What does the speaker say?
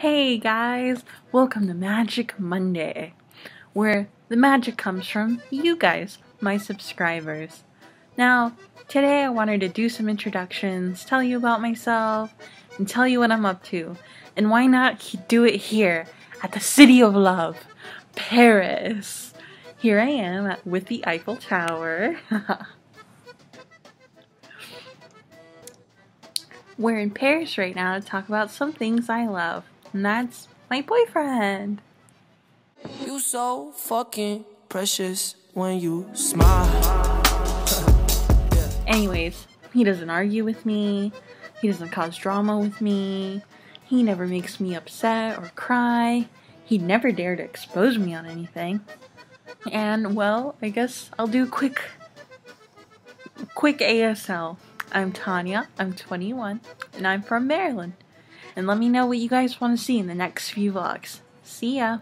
Hey guys, welcome to Magic Monday, where the magic comes from you guys, my subscribers. Now, today I wanted to do some introductions, tell you about myself, and tell you what I'm up to. And why not do it here at the City of Love, Paris? Here I am with the Eiffel Tower. We're in Paris right now to talk about some things I love, and that's my boyfriend. You so fucking precious when you smile. Anyways, he doesn't argue with me, he doesn't cause drama with me, he never makes me upset or cry, he'd never dare to expose me on anything. And well, I guess I'll do a quick quick ASL. I'm Tanya, I'm 21, and I'm from Maryland. And let me know what you guys want to see in the next few vlogs. See ya!